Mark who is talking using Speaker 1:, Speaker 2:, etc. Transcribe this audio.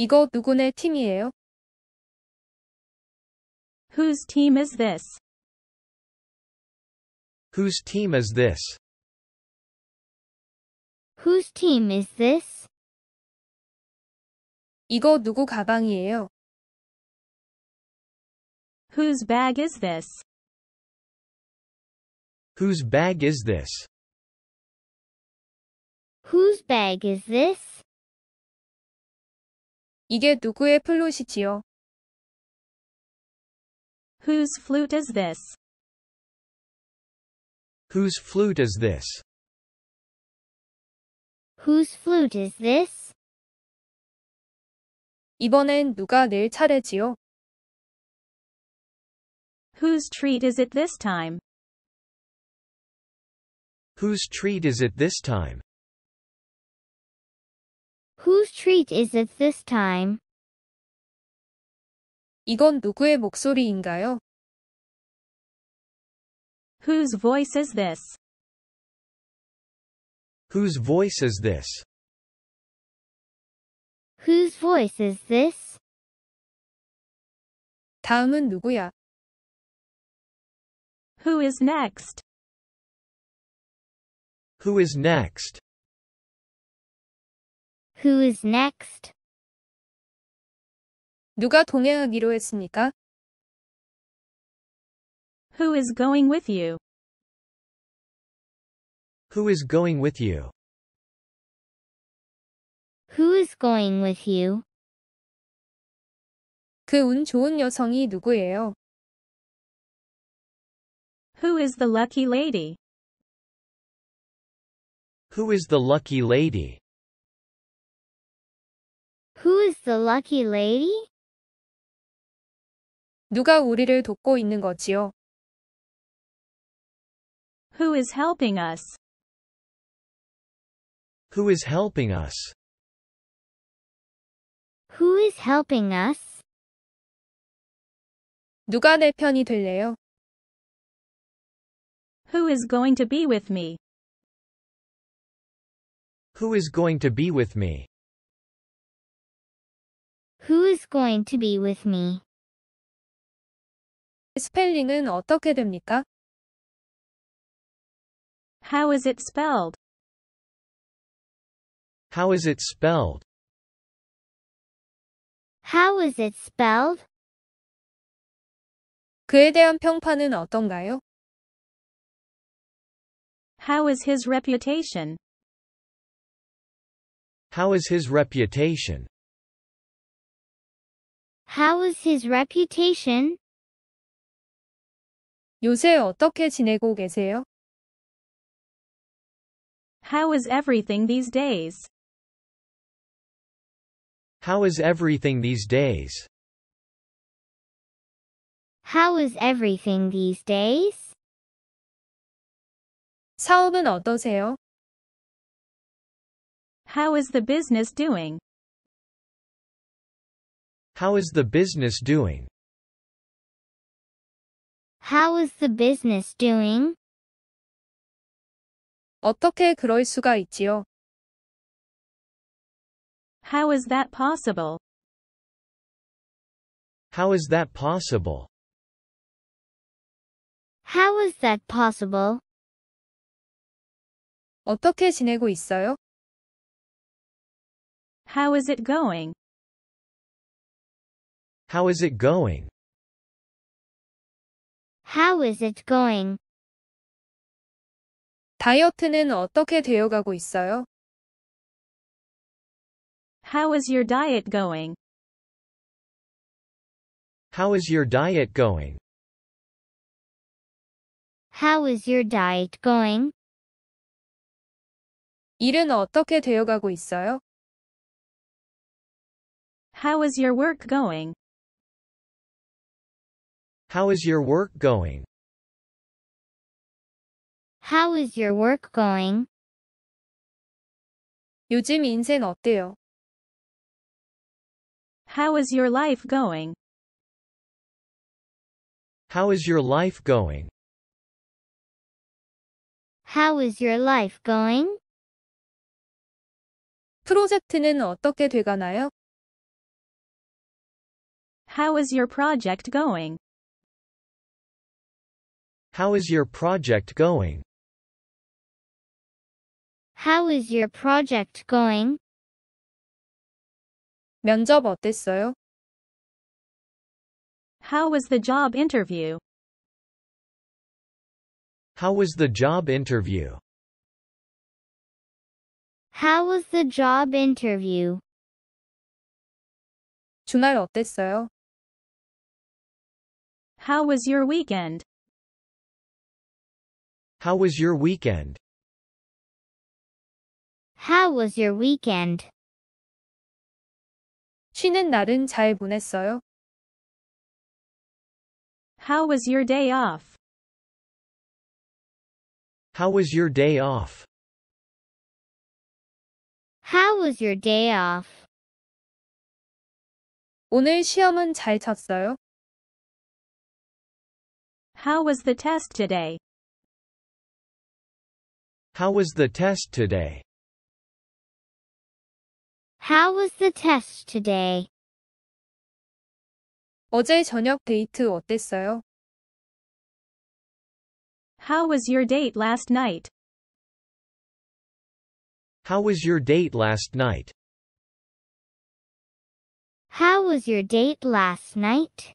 Speaker 1: 이거 누구네 팀이에요?
Speaker 2: Whose team is this?
Speaker 3: Whose team is this?
Speaker 4: Whose team is this?
Speaker 1: 이거 누구 가방이에요?
Speaker 2: Whose bag is this?
Speaker 3: Whose bag is this?
Speaker 4: Whose bag is this?
Speaker 1: 이게 누구의 플룻이지요?
Speaker 2: Whose flute is this?
Speaker 3: Whose flute is this?
Speaker 4: Whose flute is this?
Speaker 1: 이번엔 누가 낼 차례지요?
Speaker 2: Whose treat is it this time?
Speaker 3: Whose treat is it this time?
Speaker 4: Whose treat is it this time?
Speaker 1: 이건 누구의 목소리인가요?
Speaker 2: Whose voice is this?
Speaker 3: Whose voice is this?
Speaker 4: Whose voice is this?
Speaker 1: 다음은 누구야?
Speaker 2: Who is next?
Speaker 3: Who is next?
Speaker 4: Who is next?
Speaker 1: 누가 동행하기로 했습니까?
Speaker 2: Who is going with you?
Speaker 3: Who is going with you?
Speaker 4: Who is going with you?
Speaker 1: 그 운 좋은 여성이 누구예요?
Speaker 2: Who is the lucky lady?
Speaker 3: Who is the lucky lady?
Speaker 4: Who is the lucky lady?
Speaker 1: 누가 우리를 돕고 있는 거지요?
Speaker 2: Who is helping us?
Speaker 3: Who is helping us?
Speaker 4: Who is helping us?
Speaker 1: 누가 내 편이 될래요?
Speaker 2: Who is going to be with me?
Speaker 3: Who is going to be with me?
Speaker 4: Who is going to be with me?
Speaker 1: 스펠링은 어떻게 됩니까?
Speaker 2: How is it spelled?
Speaker 3: How is it spelled?
Speaker 4: How is it spelled?
Speaker 1: 그에 대한 평판은 어떤가요?
Speaker 2: How is his reputation?
Speaker 3: How is his reputation?
Speaker 4: How is his reputation?
Speaker 1: 요새 어떻게 지내고 계세요?
Speaker 2: How is everything these days?
Speaker 3: How is everything these days?
Speaker 4: How is everything these days?
Speaker 1: 사업은 어떠세요?
Speaker 2: How is the business doing?
Speaker 3: How is the business doing?
Speaker 4: How is the business doing?
Speaker 1: 어떻게 그럴 수가 있지요?
Speaker 2: How is that possible?
Speaker 3: How is that possible?
Speaker 4: How is that possible?
Speaker 1: 어떻게 지내고 있어요?
Speaker 2: How is it going?
Speaker 3: How is it going?
Speaker 4: How is it going?
Speaker 1: 다이어트는 어떻게 되어가고 있어요?
Speaker 2: How is your diet going?
Speaker 3: How is your diet going?
Speaker 4: How is your diet going?
Speaker 1: 일은 어떻게 되어가고 있어요?
Speaker 2: How is your work going?
Speaker 3: How is your work going?
Speaker 4: How is your work going?
Speaker 1: 요즘 인생 어때요?
Speaker 2: How is your life going?
Speaker 3: How is your life going?
Speaker 4: How is your life going?
Speaker 1: 프로젝트는 어떻게 돼가나요?
Speaker 2: How is your project going?
Speaker 3: How is your project going?
Speaker 4: How is your project going?
Speaker 1: 면접 어땠어요?
Speaker 2: How was the job interview?
Speaker 3: How was the job interview?
Speaker 4: How was the job interview?
Speaker 1: 주말 어땠어요?
Speaker 2: How was your weekend?
Speaker 3: How was your weekend?
Speaker 4: How was your weekend?
Speaker 1: 쉬는 날은 잘 보냈어요?
Speaker 2: How was your day off?
Speaker 3: How was your day off?
Speaker 4: How was your day off?
Speaker 1: 오늘 시험은 잘 쳤어요?
Speaker 2: How was the test today?
Speaker 3: How was the test today?
Speaker 4: How was the test today?
Speaker 1: 어제 저녁 데이트 어땠어요?
Speaker 2: How was your date last night?
Speaker 3: How was your date last night?
Speaker 4: How was your date last night?